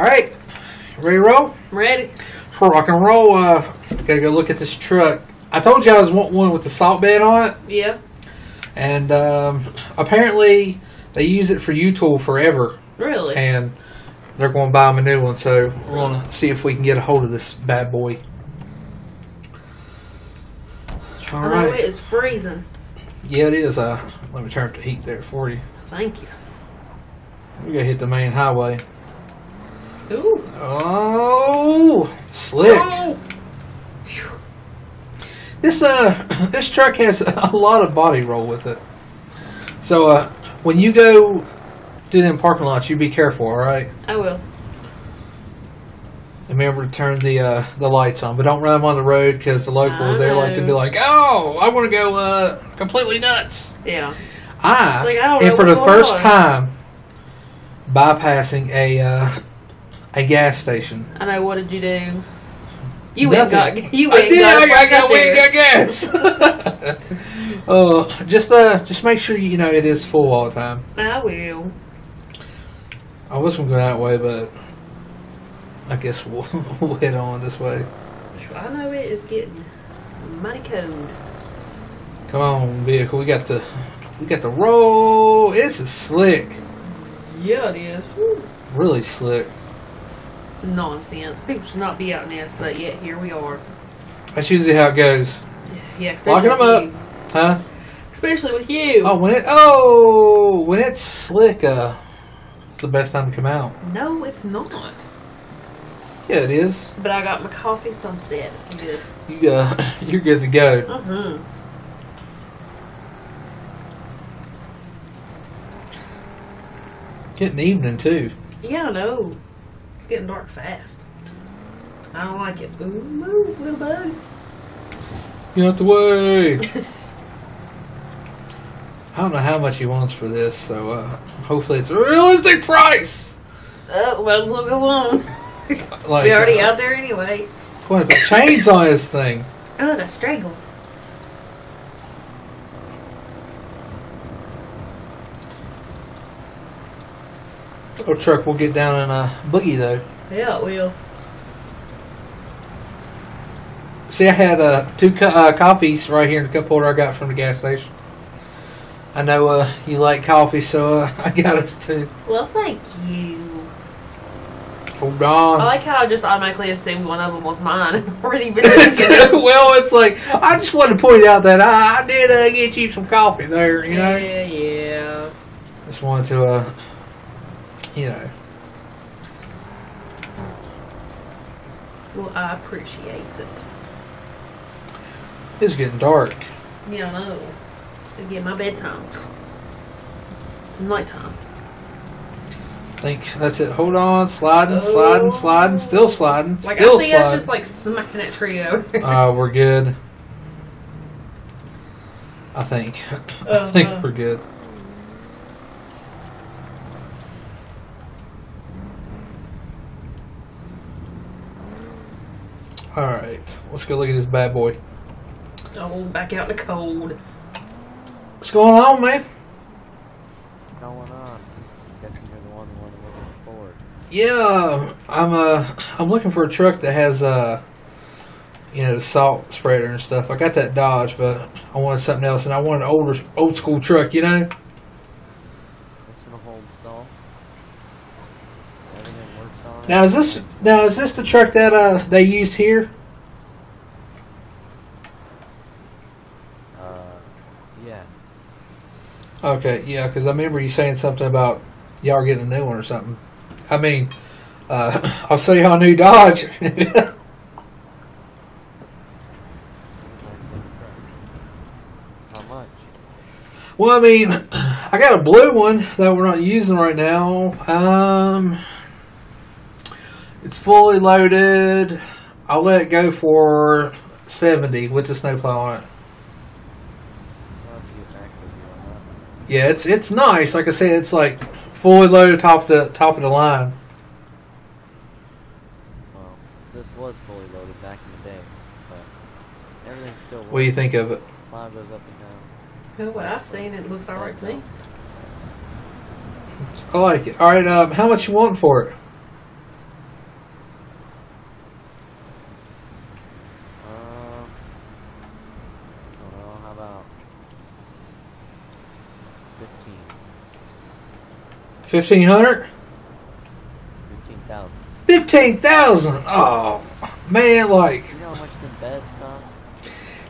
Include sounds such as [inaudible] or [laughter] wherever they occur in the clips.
All right, ready to roll? I'm ready. For rock and roll, uh, gotta go look at this truck. I told you I was wanting one with the salt bed on it, Yeah. and um, apparently they use it for U-Tool forever, Really? and they're going to buy them a new one. So we're going to see if we can get a hold of this bad boy. All know right. it is freezing. Yeah, it is. Uh, let me turn up the heat there for you. Thank you. We gotta hit the main highway. Ooh. Oh, slick! Oh. This uh, [clears throat] this truck has a lot of body roll with it. So uh, when you go do them parking lots, you be careful, all right? I will. Remember to turn the uh, the lights on, but don't run them on the road because the locals they like to be like, "Oh, I want to go uh, completely nuts." Yeah. I, Like, I and for the first on. time, bypassing a uh, a gas station. I know. What did you do? You went got. You I went and did. got. I got, we there. got gas. [laughs] [laughs] oh, just uh, just make sure you know it is full all the time. I will. I was gonna go that way, but I guess we'll, [laughs] we'll head on this way. I know it is getting mighty cold. Come on, vehicle. We got the we got the roll. This is slick, Yeah, it is. Woo. really slick. It's nonsense. People should not be out in this, but yet here we are. That's usually how it goes, Yeah, especially Locking with up. you. huh? Especially with you. Oh, when it oh when it's slick, uh, it's the best time to come out. No, it's not. Yeah, it is. But I got my coffee, so I'm set. I'm good. You uh, [laughs] you're good to go. Uh-huh. Getting evening too. Yeah, I know. Getting dark fast. I don't like it. Ooh, move, little bug. Get out the way. [laughs] I don't know how much he wants for this, so uh, hopefully it's a realistic price. Oh, might as well go on. [laughs] Like, we already uh, out there anyway. Going to put chains on this thing. Oh, the strangle. Little truck will get down in a boogie though. Yeah, it will. See, I had uh, two co- uh, coffees right here in the cup holder I got from the gas station. I know uh, you like coffee, so uh, [laughs] I got us two. Well, thank you. Hold I like how I just automatically assumed one of them was mine. [laughs] Already [laughs] been well, it's like I just wanted to point out that I, I did uh, get you some coffee there. You know, Yeah, yeah. just wanted to, uh, you know. Well, I appreciate it. It's getting dark. Yeah, I know. It's getting my bedtime. It's nighttime. I think that's it. Hold on, sliding, sliding, sliding, still sliding, Like still I see us just like smacking that tree over. Uh, [laughs] we're good. I think. I Uh-huh. think we're good. All right, let's go look at this bad boy. oh, back out in the cold. What's going on, man? going on? Guessing you're the one who wanted looking forward. Yeah, I'm uh, I'm looking for a truck that has uh, you know, the salt spreader and stuff. I got that Dodge, but I wanted something else, and I wanted an older, old school truck. You know. It's gonna hold salt. Everything works on it. Now is this now is this the truck that uh they used here? Uh, yeah. Okay, yeah, because I remember you saying something about y'all getting a new one or something. I mean, uh, [clears throat] I'll sell y'all a new Dodge. Nice little truck. How much? well, I mean, [clears throat] I got a blue one that we're not using right now. Um, it's fully loaded. I'll let it go for seventy with the snowplow on it. I'll have to get back with you on that. Yeah, it's it's nice. Like I said, it's like fully loaded, top of the top of the line. Well, this was fully loaded back in the day, but everything's still works. What do you think of it? Mine goes up and down. Well, what I've seen, it looks alright to me. I like it. All right, um, how much you want for it? Fifteen. Fifteen hundred. Fifteen thousand. Fifteen thousand. Oh man, like You know how much them beds cost?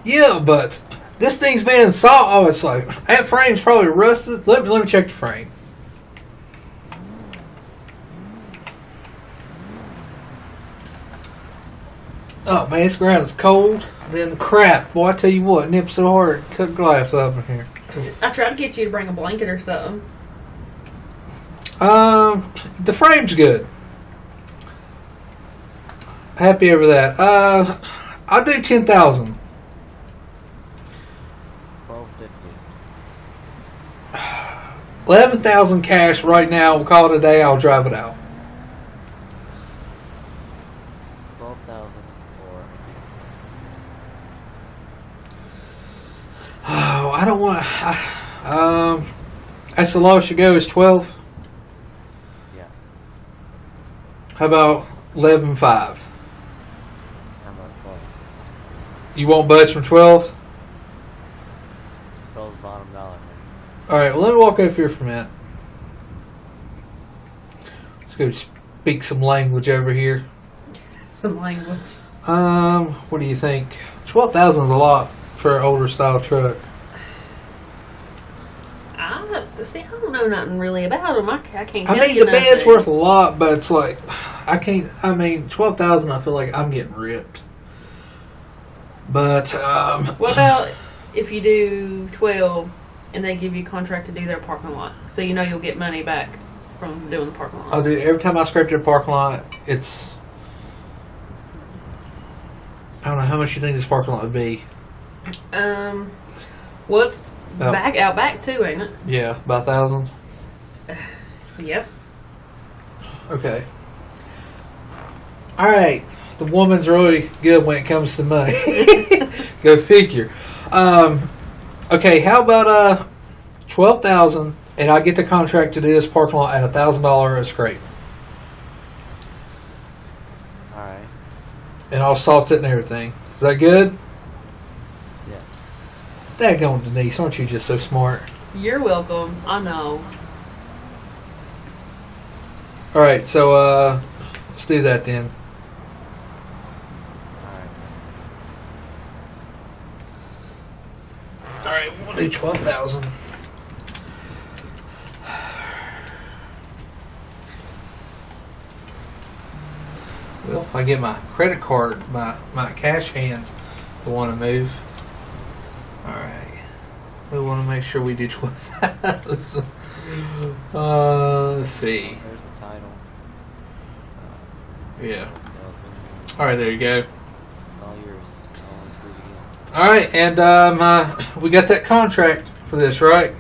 yeah, but this thing's been salt. Oh, it's like that frame's probably rusted. Let me let me check the frame. Oh man, this ground's cold. Then crap, boy, I tell you what, nips so hard, cut glass up in here. I tried to get you to bring a blanket or something. Um, the frame's good. Happy over that. Uh, I'll do ten thousand. Twelve fifty. Eleven thousand cash right now. We'll call it a day. I'll drive it out. Twelve thousand Oh, I don't want. Um, that's the lowest you go is twelve. yeah. How about eleven five? How about twelve? You won't budge from twelve. Twelve's bottom dollar. All right. Well, let me walk over here for a minute. Let's go speak some language over here. [laughs] Some language. Um, what do you think? Twelve thousand is a lot for an older style truck. See. I don't know nothing really about them. I, I can't. I mean, the bed's nothing. worth a lot, but it's like I can't. I mean, twelve thousand. I feel like I'm getting ripped. But um, What about if you do twelve and they give you a contract to do their parking lot, so you know you'll get money back from doing the parking lot? I'll do every time I scrape their parking lot. It's I don't know how much you think this parking lot would be. Um, what's Back out back too, ain't it? Yeah, about a thousand. [sighs] Yep. Okay. All right. The woman's really good when it comes to money. [laughs] Go figure. Um, okay, how about uh twelve thousand, and I get the contract to do this parking lot at a thousand dollar a scrape, All right. and I'll salt it and everything. Is that good? Yeah. going, Denise, aren't you just so smart? You're welcome. I know. All right, so uh, let's do that then. All right. All right, we'll do twelve thousand. Well, if I get my credit card, my my cash hand, to want to move. All right, we want to make sure we do twelve thousand. [laughs] Uh, let's see. There's the title. Yeah. All right, there you go. all yours. I want to see it again. All right, and um, uh, we got that contract for this, right?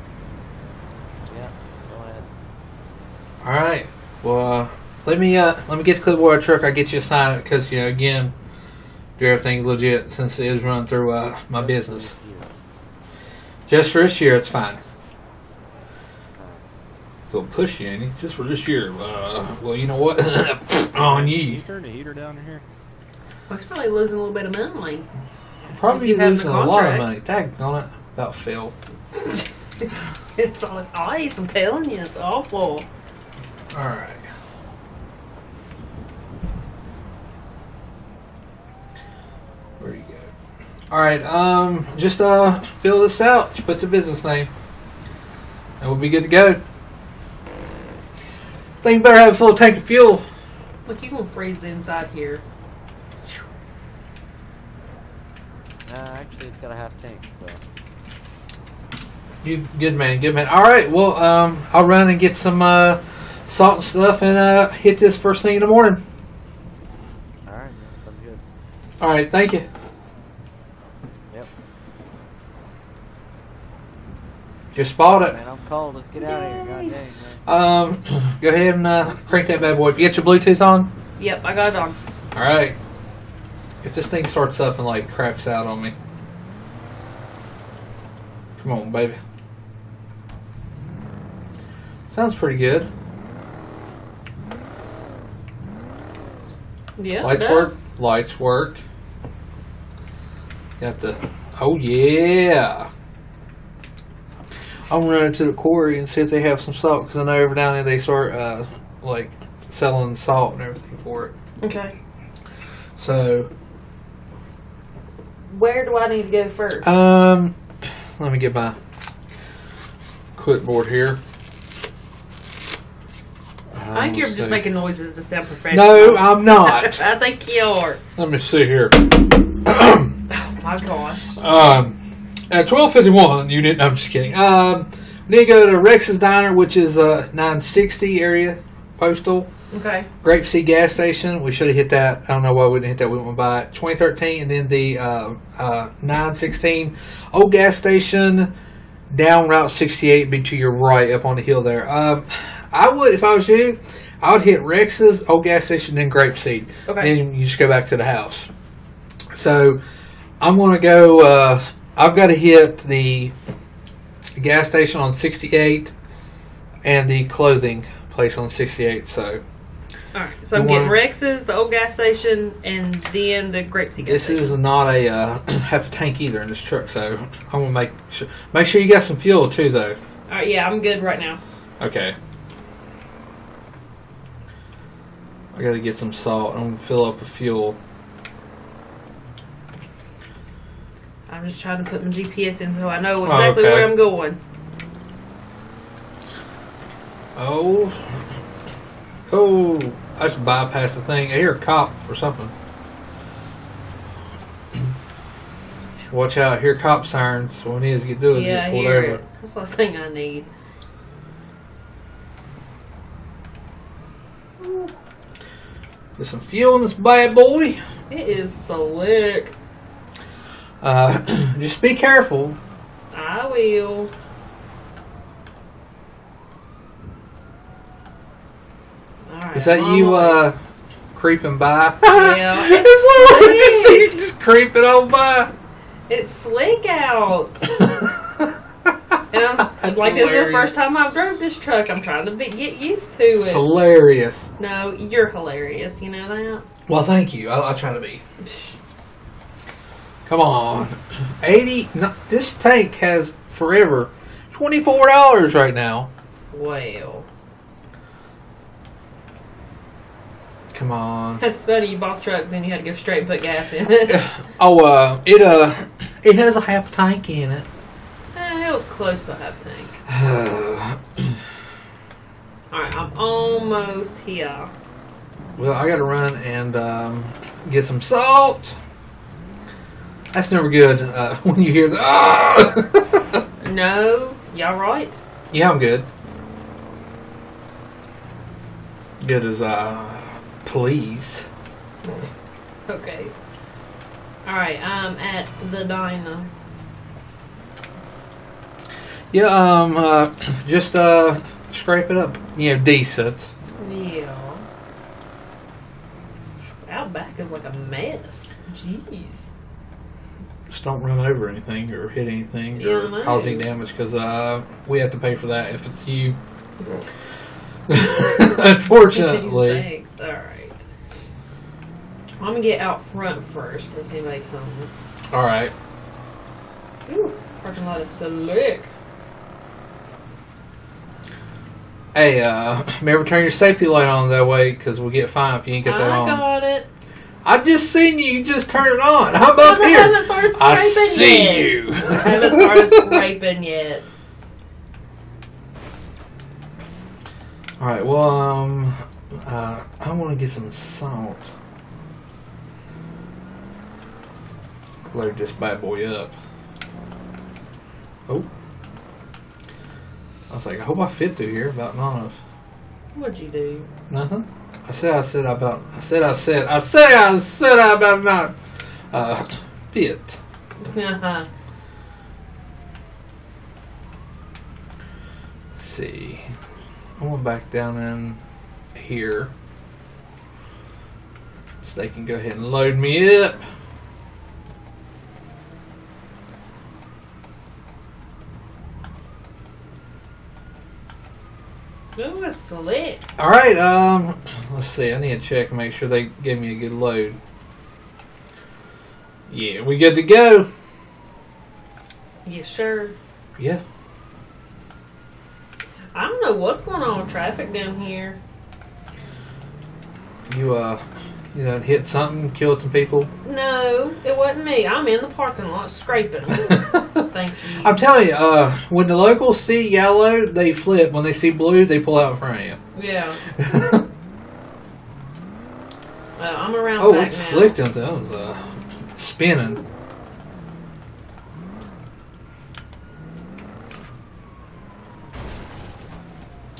Yeah. Go ahead. All right. Well, uh, let me uh, let me get the clipboard truck. I get you signed sign because you know again, do everything legit since it is run through uh, my business. This year. Just for this year, it's fine. Don't push you, ain't it? Just for this year. Uh, well, you know what? [coughs] On Can you. you turn the heater down in here? Well, it's probably losing a little bit of money. Probably If you have losing a lot of money. Tag on it. About fell. [laughs] It's all it's ice. I'm telling you, it's awful. All right. Where you go? All right. Um, just uh, fill this out. Just put the business name, and we'll be good to go. Think you better have a full tank of fuel. Look, you gonna freeze the inside here. Uh, actually, it's got a half tank, so. You good man, good man. All right. Well, um, I'll run and get some uh, salt and stuff, and uh, hit this first thing in the morning. All right, man. Sounds good. All right. Thank you. Yep. Just spot it. Man, I'm cold. Let's get out of here. God dang, man. Um, [clears throat] go ahead and uh, crank that bad boy. If you get your Bluetooth on. Yep, I got it on. All right. If this thing starts up and like craps out on me, come on, baby. Sounds pretty good. Yeah, Lights it work. Lights work. Got the. Oh yeah. I'm running to the quarry and see if they have some salt because I know every now and then they start uh, like selling salt and everything for it. Okay. So Where do I need to go first? um, let me get my clipboard here. I think Um, you're just see. making noises to sound professional. No, I'm not. [laughs] I think you are. let me see here. Oh my gosh. Um, at twelve fifty one, you didn't. I'm just kidding. Um, we need to go to Rex's Diner, which is uh nine sixty area postal. Okay. Grapeseed gas station. We should have hit that. I don't know why we didn't hit that. We went by it. 2013, and then the uh, uh, 916 old gas station down Route 68. Be to your right up on the hill there. Um, I would, if I was you, I would hit Rex's old gas station, then Grape Seed. Okay. Then you just go back to the house. So I'm going to go. Uh, I've got to hit the gas station on 68 and the clothing place on 68. So. All right. So I'm getting Rex's, the old gas station, and then the Grapeseed gas This station. is not a uh, [clears throat] half a tank either in this truck, so I'm gonna make sure, make sure you got some fuel too, though. All right. Yeah, I'm good right now. Okay. I gotta get some salt. I'm gonna fill up the fuel. I'm just trying to put my GPS in so I know Oh, exactly okay. where I'm going. Oh, oh! I should bypass the thing. I hear a cop or something. Watch out! Hear cop sirens. So when he is get do is yeah, get pulled over. That's the last thing I need. Get some fuel in this bad boy. It is slick. Uh, [clears throat] just be careful. I will. Right. Is that you on my way. uh creeping by? Yeah, [laughs] it's it's [laughs] just see slick. you just creeping on by. It's slick out. [laughs] And I'm That's like this is the first time I've drove this truck. I'm trying to be, get used to It's it. hilarious. No, you're hilarious. You know that. Well, thank you. I'll, I'll try to be. Come on, eighty. No, this tank has forever twenty four dollars right now. Well, Come on. that's funny. You bought truck, then you had to go straight and put gas in it. [laughs] Oh, uh, it uh, it has a half tank in it. Eh, it was close to a half tank. [sighs] All right, I'm almost here. Well, I got to run and um, get some salt. That's never good uh, [laughs] when you hear the. Ah! [laughs] No, y'all right? yeah, I'm good. Good as uh, please. Okay. All right, I'm at the diner. Yeah, um, uh, [clears throat] just uh, scrape it up. You know, decent. Yeah. Outback is like a mess. Jeez. Just don't run over anything or hit anything Yeah, or I cause any damage because uh, we have to pay for that if it's you. [laughs] Unfortunately. thanks. All right. I'm gonna get out front first in case anybody comes. All right. Ooh, parking lot is slick. Hey, uh, [laughs] remember turn your safety light on that way because we'll get fined if you ain't got that I on. got it. I just seen you. You just turn it on. I'm up Because I here. haven't started I see yet. you. I haven't started scraping yet. All right. Well, um, uh, I want to get some salt. Load this bad boy up. Oh. I was like, I hope I fit through here. About not. What'd you do? Nothing. I said. I said about. I said. I said. I say. I said. I about not. Uh, fit. [laughs] See. I'm going back down in here. So they can go ahead and load me up. Ooh, it's slick. Alright, um, let's see. I need to check and make sure they gave me a good load. Yeah, we good to go. Yeah, sure? Yeah. I don't know what's going on with traffic down here. You uh, you know, hit something, killed some people. No, it wasn't me. I'm in the parking lot scraping. [laughs] Thank you. I'm telling you, uh, when the locals see yellow, they flip. When they see blue, they pull out in front of yeah. you. [laughs] Well, I'm around oh, it's slick down there. That was uh, spinning.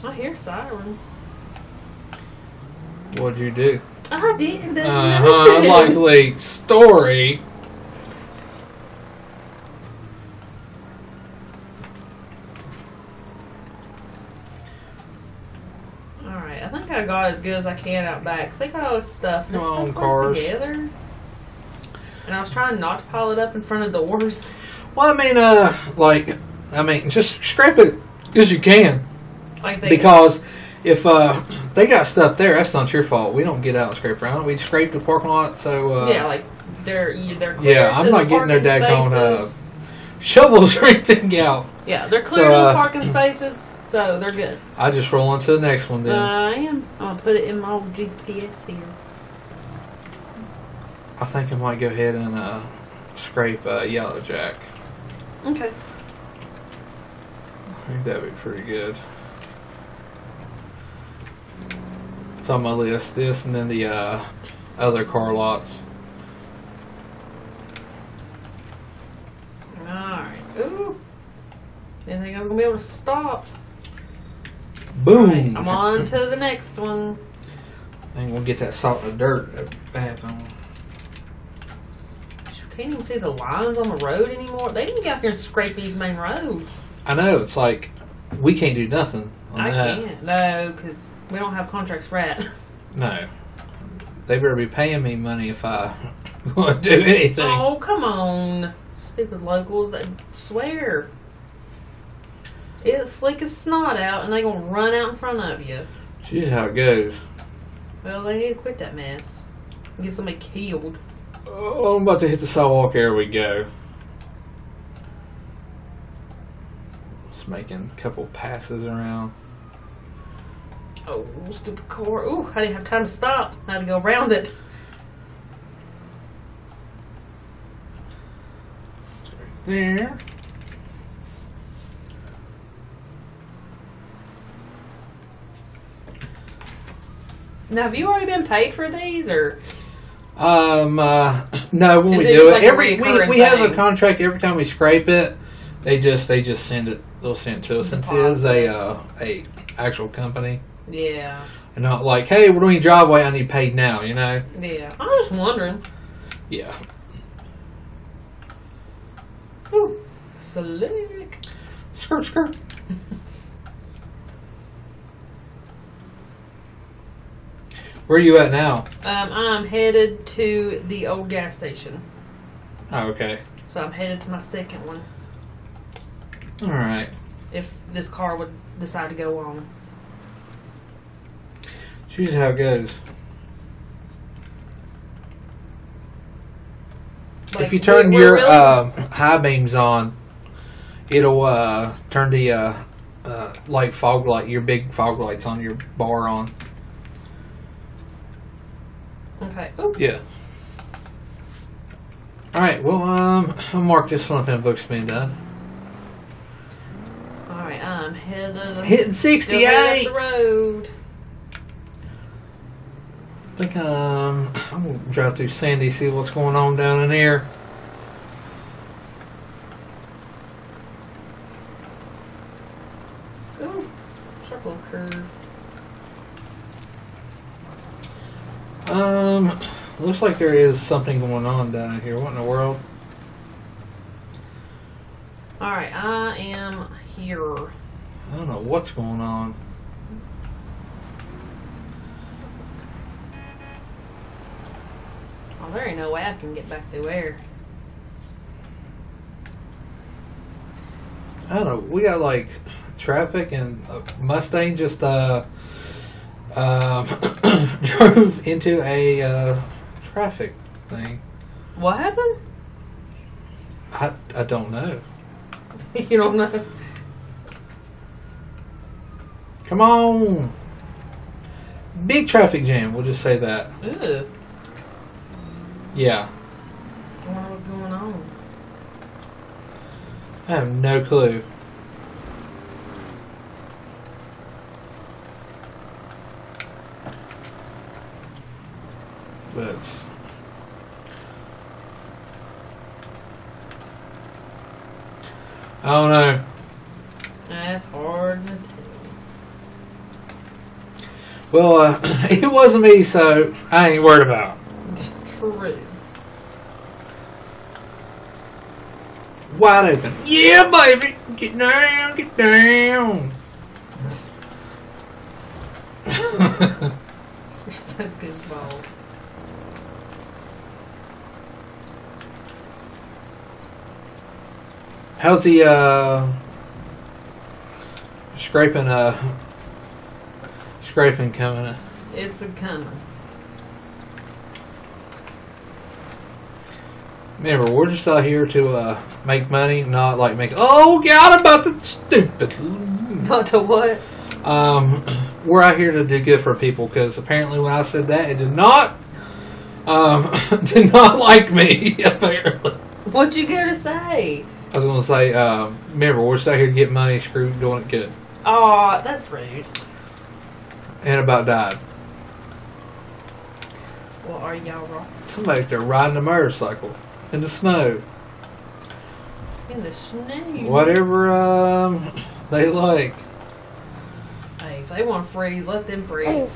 I hear sirens. What'd you do? I did. Uh huh. Likely story. All right, I think I got as good as I can out back. 'cause they got all this stuff. It's Come close cars. together. And I was trying not to pile it up in front of doors. Well, I mean, uh, like, I mean, just scrape it as you can Like they because if uh they got stuff there, that's not your fault. We don't get out and scrape around. We scrape the parking lot, so uh, yeah, like they're they're clear Yeah, I'm the not getting their parking daggone, uh, shovels or anything out. Yeah, they're clearing so, uh, the parking spaces, so they're good. I just roll on to the next one then. I am. I'm gonna put it in my old GPS here. I think I might go ahead and uh, scrape uh, Yellow Jack. Okay. I think that'd be pretty good. It's on my list. This and then the uh, other car lots. All right. Ooh. Didn't think I was gonna be able to stop. Boom! Right, I'm on to the next one. And we'll get that salt and dirt that. You can't even see the lines on the road anymore. They didn't get out here and scrape these main roads. I know it's like we can't do nothing on I that. can't. No, because we don't have contracts for that. [laughs] No, they better be paying me money if I [laughs] want to do anything. Oh, come on. Stupid locals, they swear. It's slick as snot out, and they gonna run out in front of you. She's how it goes. Well, they need to quit that mess. Get somebody killed. Oh, I'm about to hit the sidewalk. There we go. Just making a couple passes around. Oh, stupid car. Ooh, I didn't have time to stop. I had to go around it. There. Now, have you already been paid for these, or Um. Uh, [clears throat] no, when Is we it do just it, like a every we, we have a thing? contract. Every time we scrape it, they just they just send it. They'll send it to us since it is a uh, a actual company, yeah, and not like, hey, we're doing a driveway. I need paid now. You know. yeah. I was wondering. Yeah. Ooh, slick. Skirt, skirt. [laughs] Where are you at now? Um, I'm headed to the old gas station, Oh, okay. so I'm headed to my second one. All right. If this car would decide to go on. Choose how it goes. if you turn your really- uh, high beams on, it'll uh, turn the uh, uh, like fog light, your big fog lights on your bar on. Okay. Yeah. All right. Well, um, I'll mark this one up in books being done. all right. I'm Hitting still sixty-eight. the road. I think um, I'm gonna drive through Sandy, see what's going on down in there. Ooh, circle curve. Um, looks like there is something going on down here. What in the world? All right, I am here. I don't know what's going on. Oh, there ain't no way I can get back through there. I don't know. We got like traffic and a Mustang just uh, uh [coughs] drove into a uh, traffic thing. What happened? I I don't know. [laughs] you don't know. Come on. Big traffic jam. We'll just say that. Ooh. Yeah. Wonder what's going on. I have no clue. But I don't know. That's hard to tell. Well, uh, [laughs] it wasn't me, so I ain't worried about. it. True. Wide open. Yeah, baby. Get down. Get down. [laughs] You're so good, ball. How's the uh, scraping? Uh, scraping coming? It's a coming. Remember, we're just out here to uh, make money, not like make. Oh God, about the stupid. Not to what? Um, we're out here to do good for people because apparently when I said that, it did not, um, [laughs] did not like me. [laughs] Apparently, What'd you go to say? I was going to say, uh, remember, we're just out here to get money, screw doing it good, Aw, that's rude. and about died. Well, are y'all wrong? Somebody there riding a motorcycle in the snow, In the snow. whatever um, [clears throat] they like. Hey, if they want to freeze, let them freeze.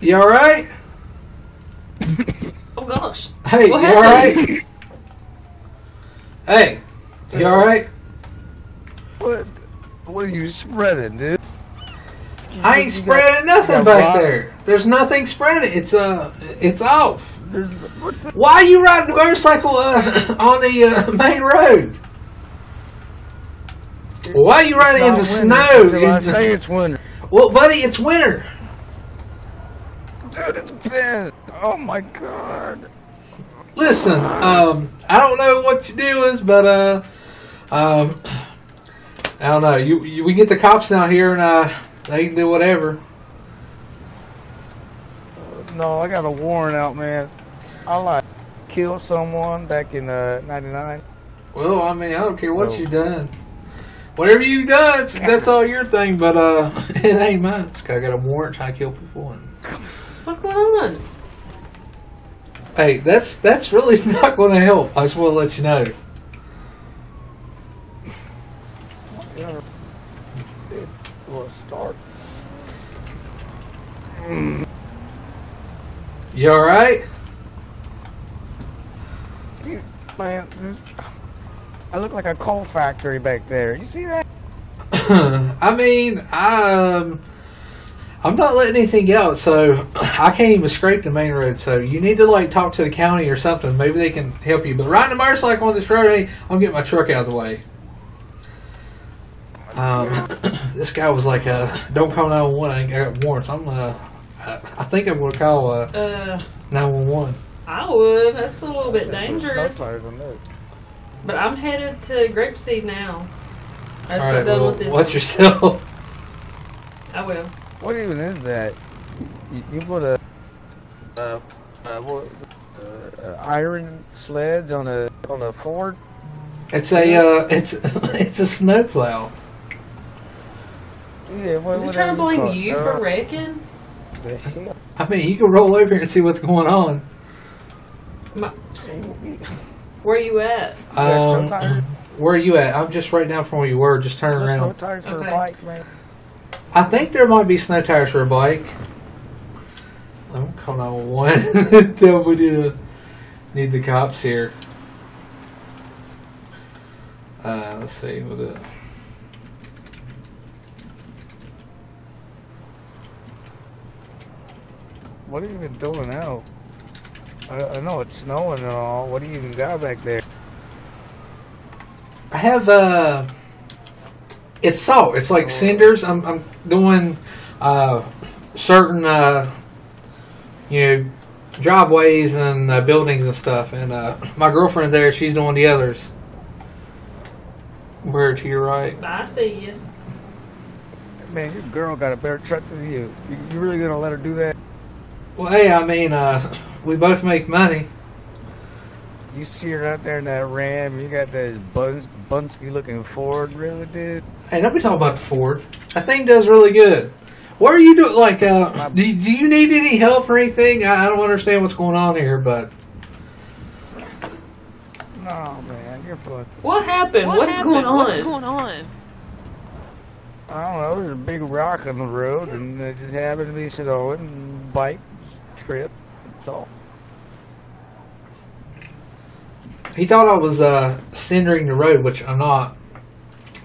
You all right? Oh, gosh. Hey, What you all right? Hey, you all right? What? What are you spreading, dude? I ain't You got- spreading nothing got back rock- there. There's nothing spreading. It's uh, it's off. There's, the? Why are you riding a motorcycle uh, [laughs] on the uh, main road? Why are you riding in the It's not snow? winter until I the- say it's winter. well, buddy, it's winter. Dude, it's been. Oh my god. Listen, um, I don't know what your deal is, but uh, um, I don't know. You, you we get the cops down here and uh, they can do whatever. No, I got a warrant out, man. I like killed someone back in uh, '99. Well, I mean, I don't care what Oh. you've done. Whatever you've done, it's, that's all your thing. But uh, [laughs] it ain't mine. I got a warrant trying to kill people. And, What's going on? Hey, that's that's really [laughs] not going to help. I just want to let you know. It will start. You all right? Man, this, I look like a coal factory back there. You see that? [laughs] I mean, I, um, I'm not letting anything out, so I can't even scrape the main road. So you need to like talk to the county or something. Maybe they can help you. But riding a motorcycle on this road, hey, I'm getting my truck out of the way. Um, [coughs] this guy was like, uh, "Don't call 911. I ain't got warrants." I'm, uh, I, I think I'm gonna call uh, Uh, 911. I would. That's a little bit dangerous. tires on that. But I'm headed to Grapeseed now. I All just got right, done well, this. watch yourself. [laughs] I will. What even is that? You, you put a uh, uh, what, uh, uh, iron sledge on a on a Ford? It's a, uh, it's, [laughs] it's a snowplow. Yeah, what, Is he trying to are you blame you Uh, for wrecking? the? I mean, you can roll over here and see what's going on. My, where you at? Um, where are you at? I'm just right down from where you were. Just turn There's no around. tires for Okay. a bike, man. I think there might be snow tires for a bike. I'm calling on one. until we need to need the cops here. Uh, let's see what the What are you even doing now? I, I know it's snowing and all. What do you even got back there? I have uh it's salt. It's like cinders. I'm I'm doing uh certain uh you know driveways and uh, buildings and stuff and uh my girlfriend there she's doing the others. Where to your right? I see you. Man, your girl got a better truck than you. You, you really gonna let her do that? Well, hey, I mean, uh, we both make money. You see her out there in that Ram. You got those Bun- Bunsky looking Ford, really, dude. Hey, nobody talk about the Ford. That thing does really good. What are you doing? Like, uh, do, do you need any help or anything? I, I don't understand what's going on here, but No, man, you're fucking. What happened? What What's happened? going on? What's going on? I don't know. There's a big rock on the road, and it just happened to be snowing and bike trip. That's all. He thought I was uh, cindering the road, which I'm not.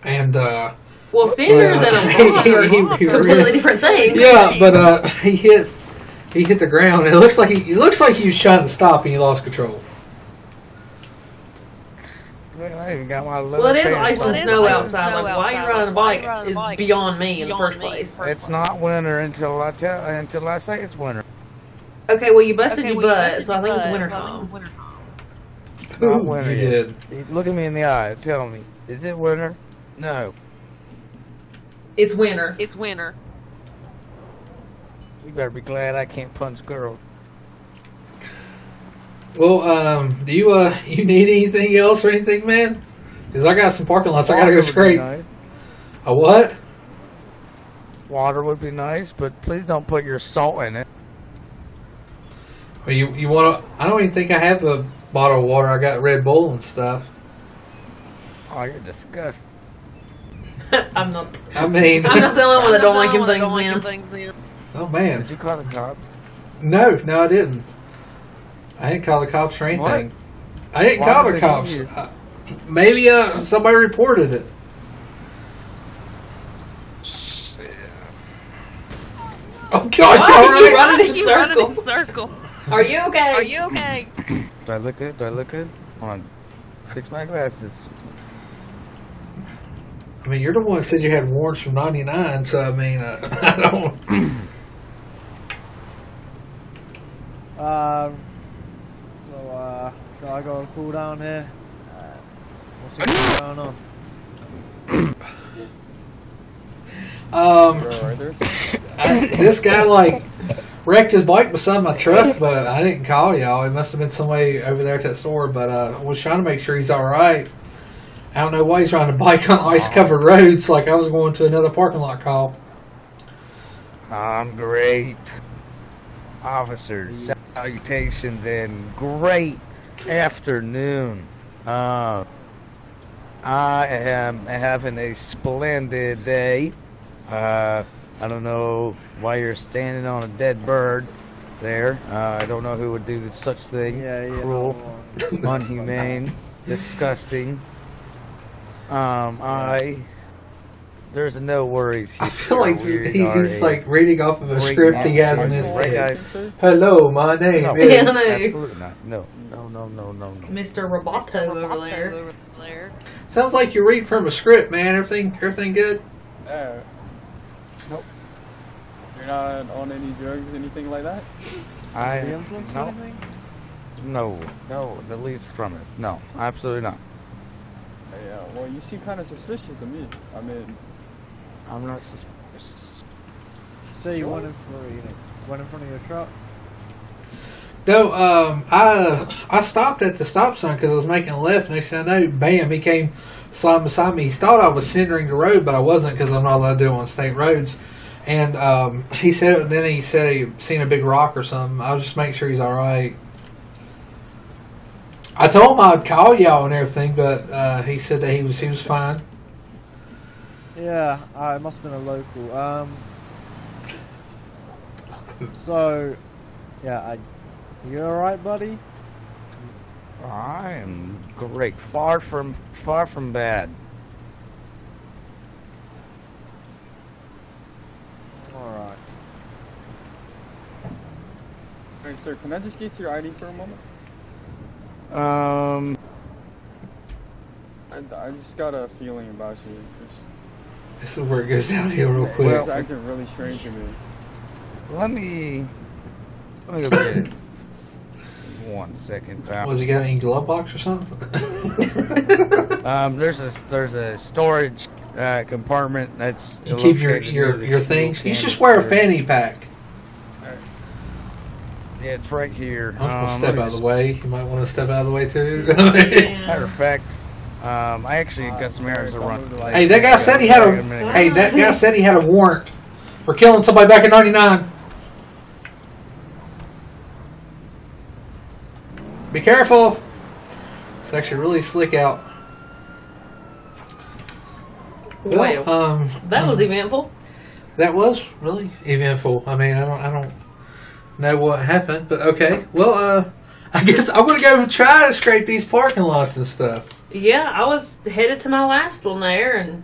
And uh, Well, cinders Well, and a [laughs] he- rock he- are he- he completely really- different things. yeah, but uh, he hit he hit the ground. It looks like he it looks like he was trying to stop and he lost control. I even got my Well, it is ice and on. It is snow outside. snow Like, why you outside. riding a Why bike you riding a is bike beyond me in the first me. place. It's not winter until I tell until I say it's winter. Okay, well, you busted Okay, your well, you butt, busted so I think it's butt, winter so time. it's winter time. It's not winter [laughs] you yet. did. Look at me in the eye. Tell me, is it winter? No. It's winter. It's winter. You better be glad I can't punch girls. Well, um, do you uh [laughs] you need anything else or anything, man? Because I got some parking lots I gotta go scrape. nice. A what? Water would be nice, but please don't put your salt in it. Well, you you want to? I don't even think I have a bottle of water. I got Red Bull and stuff. Oh, you're disgusting. [laughs] I'm not. I mean, I'm not the only one that don't like the him things one that then. don't like him things oh man, Did you call the cops? no, no, I didn't. I didn't call the cops or anything. I didn't Why call the cops. do? Uh, maybe uh somebody reported it. Oh God! Why all are you right. running in You running circles? in circle. Are you okay? Are you okay? [clears throat] Do I look good? Do I look good? Hold on. Fix my glasses. I mean, you're the one that said you had warrants from '99, so I mean, uh, [laughs] I don't. [clears throat] Um, so, uh, so I got a cool down here. Uh, what's going [coughs] on? Um, Bro, are there I, this guy like wrecked his bike beside my truck, but I didn't call y'all. It must have been somebody over there at that store. But uh, I was trying to make sure he's all right. I don't know why he's riding a bike on ice-covered roads. Like I was going to another parking lot call. I'm great. Officers, salutations, and great afternoon. Uh, I am having a splendid day. Uh, I don't know why you're standing on a dead bird there. Uh, I don't know who would do such thing. Yeah, yeah. Cruel, no, [coughs] uh, unhumane, disgusting. Um, I. There's no worries. I feel like here. he, he's like reading off of a script he has in his head. Hello, my name No, is. Yeah, I know. absolutely not. No, no, no, no, no, no. Mr. Roboto over there. Over there. Sounds like you're reading from a script, man. Everything, everything good? Yeah. Nope. Not on any drugs, anything like that? I the influence no, anything? no, no. The least from it. No, absolutely not. Yeah, well, you seem kind of suspicious to me. I mean, I'm not suspicious. So you Sure. went in for, you know, went in front of your truck? No, um, I I stopped at the stop sign because I was making a left. Next thing I know, bam, he came sliding beside me. He thought I was cindering the road, but I wasn't because I'm not allowed to do it on state roads. And um, he said, then he said he seen a big rock or something. I was just making sure he's all right. I told him I'd call y'all and everything, but uh, he said that he was he was fine. Yeah, uh, it must have been a local. Um, so, yeah, I, you alright, buddy? I am great. Far from, far from bad. Alright. Hey, sir, can I just get your ID for a moment? Um, I, I just got a feeling about you. Just, This is where it goes downhill real quick. it's acting really strange to me. let me, let me go get [coughs] it. One second, pal. Was he got any glove box or something? [laughs] Um, there's a there's a storage uh, compartment that's You keep your your, your things. You should just wear a fanny pack. Yeah, it's right here. I'm gonna Um, step out of the way. You might want to step out of the way too. [laughs] Matter of fact, um, I actually Uh, got some sorry errands to run. moved hey, that guy said he had Wait a. minute. Hey, that guy said he had a warrant for killing somebody back in '99. Be careful. It's actually really slick out. Well, um, that was eventful. that was really eventful. I mean, I don't, I don't know what happened, but okay. Well, uh, [laughs] I guess I'm gonna go try to scrape these parking lots and stuff. Yeah, I was headed to my last one there, and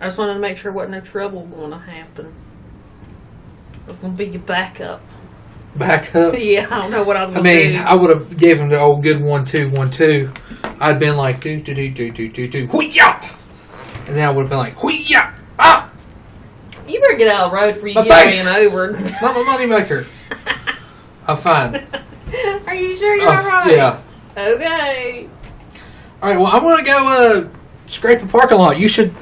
I just wanted to make sure wasn't no trouble going to happen. That's gonna be your backup. Back up. [laughs] yeah, I don't know what I was I mean, do. I would have gave him the old good one two one two. I'd been like do do do do do do do and then I would have been like hoo-ya! ah, you better get out of the road before you My get face! ran over. not my money maker. I'm fine. [laughs] Are you sure you're Oh, alright? yeah. Okay. All right. Well, I'm gonna go uh, scrape a parking lot. You should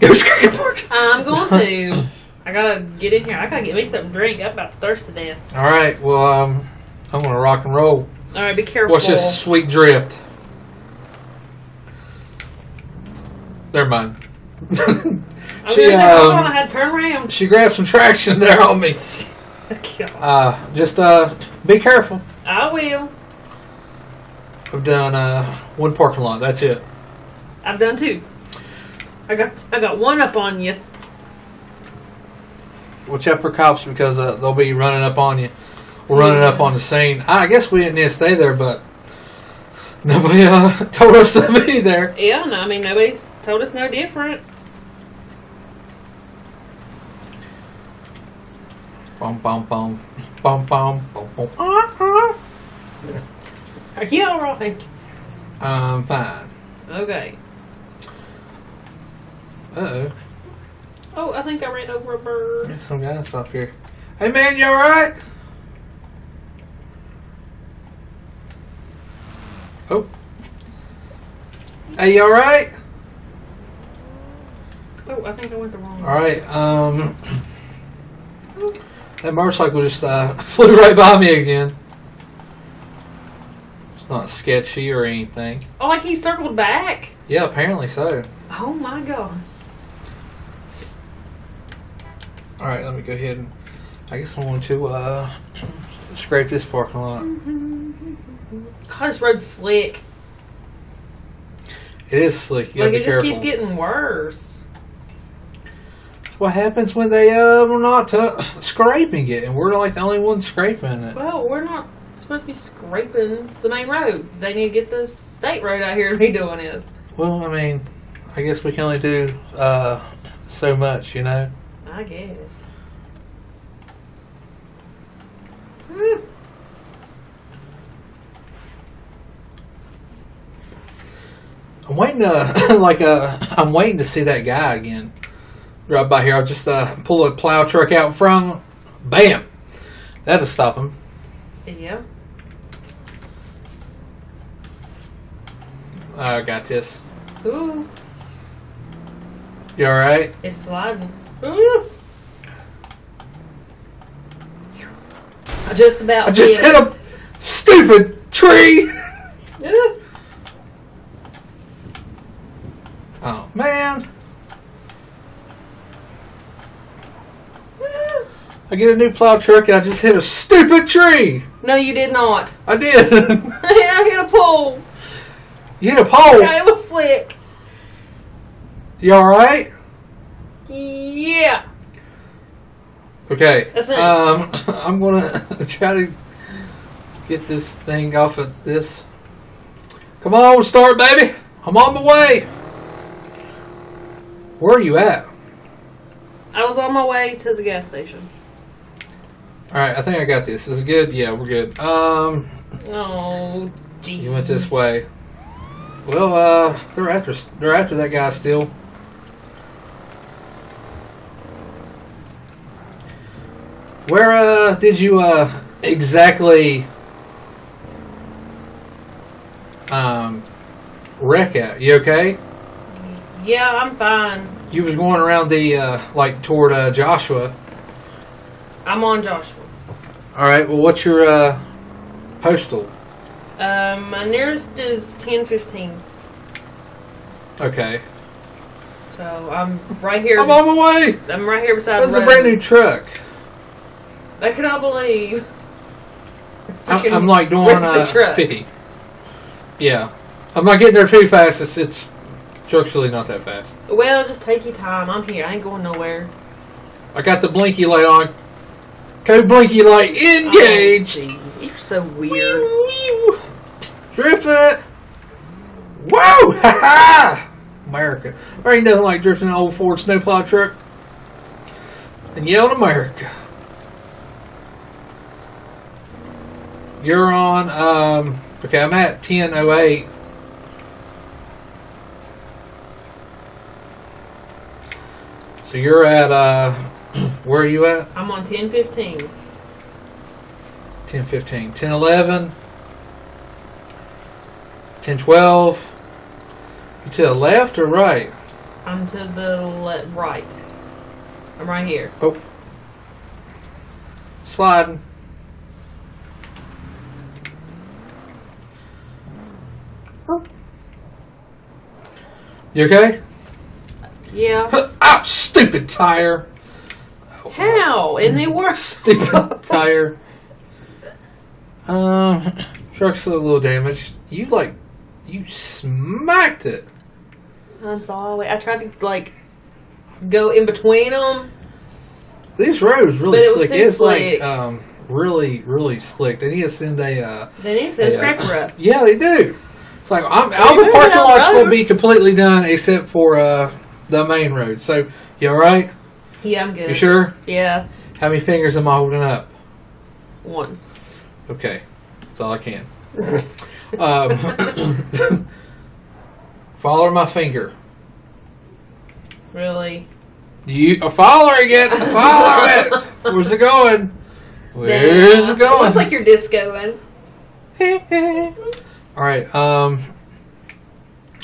go [laughs] scrape a parking. I'm going to. [laughs] I gotta get in here. I gotta get me something to drink. I'm about to thirst to death. All right. Well, um, I'm gonna rock and roll. All right, be careful. Watch this sweet drift. Never mind. I she gonna say, hold on, I um, had to turn around. she grabbed some traction there on me. Uh, just uh, be careful. I will. I've done uh, one parking lot. That's it. I've done two. I got I got one up on you. Watch out for cops because uh, they'll be running up on you. We're running up on the scene. I guess we didn't need to stay there, but nobody uh, [laughs] told us to be there. Yeah, no, I mean nobody's told us no different. Bum bum bum bum bum bum bum. Are you all right? I'm fine. Okay. Uh oh. Oh, I think I ran over a bird. There's some guys up here. Hey man, you alright? Oh. Hey, you alright? Oh, I think I went the wrong way. Alright, um. That motorcycle just uh, [laughs] flew right by me again. It's not sketchy or anything. Oh, like he circled back. Yeah, apparently so. Oh my gosh. Alright, let me go ahead and. I guess I want to uh, [clears throat] scrape this parking lot. God, this road's slick. It is slick. You gotta like it just careful. keeps getting worse. What happens when they uh, are not uh, scraping it, and we're like the only ones scraping it. Well, we're not supposed to be scraping the main road. They need to get the state road out here to be doing this. Well, I mean, I guess we can only do uh, so much, you know. I guess. Whew. I'm waiting to [laughs] like uh, I'm waiting to see that guy again. Right by here, I'll just uh, pull a plow truck out in front. Bam, that'll stop him. Yeah. I got this. Ooh, You all right? it's sliding. Ooh. I just about I just hit a stupid tree. [laughs] Ooh. Oh man, I get a new plow truck and I just hit a stupid tree. No, you did not. [laughs] I did. I hit a pole. you hit a pole. Yeah, it was slick. You all right? Yeah. Okay. Um, [laughs] I'm gonna [laughs] try to get this thing off of this. Come on, start, baby. I'm on my way. Where are you at? I was on my way to the gas station. All right, I think I got this. This Is it good? Yeah, we're good. Um, Oh, geez. you went this way. Well, uh, they're after they're after that guy still. Where uh did you uh exactly um wreck at? You okay? Yeah, I'm fine. You was going around the uh, like toward uh, Joshua. I'm on Joshua. All right. Well, what's your uh, postal? Um, my nearest is 1015. Okay. So I'm right here. I'm on my way. I'm right here beside That's a brand new truck. I cannot believe. I- Freaking I'm like doing uh, truck. 50. Yeah. I'm not getting there too fast. It's, it's truck's really not that fast. Well, just take your time. I'm here. I ain't going nowhere. I got the blinky light on. Code blinky light engaged. Oh, jeez. You're so weird. wee. Drift it. Whoa! [laughs] Ha ha! America. There ain't nothing like drifting an old Ford snowplow truck and yelling America. You're on, um, okay, I'm at 1008. So you're at, uh, [clears throat] where are you at? I'm on 1015. 10, 15, 10, 11, 10, 12. You to the left or right? I'm to the le- right. I'm right here. Oh. Sliding. Oh. You okay? Yeah. Ah, stupid tire. How? And they were [laughs] Stupid tire. Um, truck's a little damaged. You like, you smacked it. I'm sorry. I tried to like go in between them. This road is really it slick. It's slick. like um, really, really slick. They need to send a. Uh, They need to send a a, uh, up. Yeah, they do. It's like I'm, all the parking lots will be completely done except for uh, the main road. So you all right? Yeah, I'm good. You sure? Yes. How many fingers am I holding up? One. Okay, that's all I can. [laughs] um, [laughs] follow my finger. Really? You a follow again? Follow it. [laughs] Where's it going? Where's it going? looks like you're discoing. All right. Um.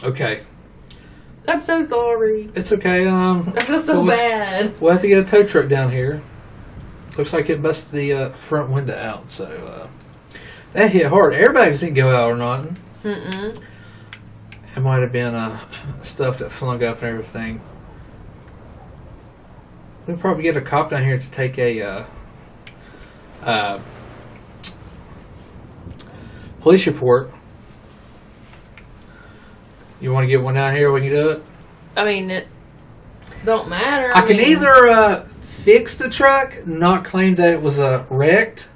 Okay. I'm so sorry. It's okay. Um. [laughs] I feel so Well, bad. We'll have to get a tow truck down here. Looks like it busted the uh, front window out. So uh, that hit hard. Airbags didn't go out or nothing. Mm-mm. It might have been uh, stuff that flung up and everything. We'll probably get a cop down here to take a uh, uh, police report. You want to get one down here? We can do it. I mean, it don't matter. I can mean, either uh, fix the truck, not claim that it was uh, wrecked,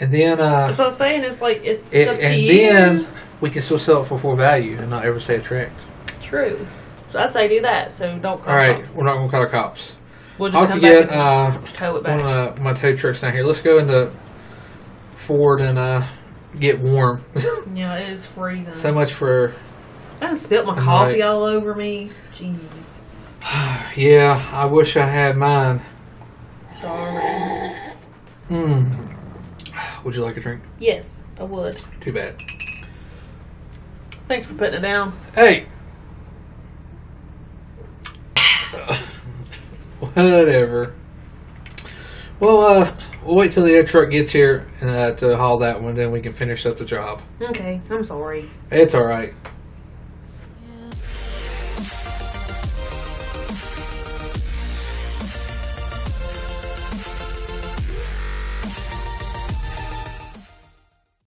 and then uh, That's what I'm saying. It's like it's it, up to and you. then we can still sell it for full value and not ever say it's wrecked. True. So I'd say do that. So don't call All right, cops. we're not gonna call the cops. We'll just I'll come get back uh, tow it one of my tow trucks down here. Let's go into Ford and uh, get warm. [laughs] yeah, it is freezing. so much for I spilt my coffee right. all over me. Jeez. [sighs] yeah. I wish I had mine. Sorry. Mm. [sighs] Would you like a drink? Yes, I would. Too bad. Thanks for putting it down. Hey. [sighs] Whatever. Well, uh, we'll wait till the truck gets here uh, to haul that one, then we can finish up the job. Okay, I'm sorry. It's all right.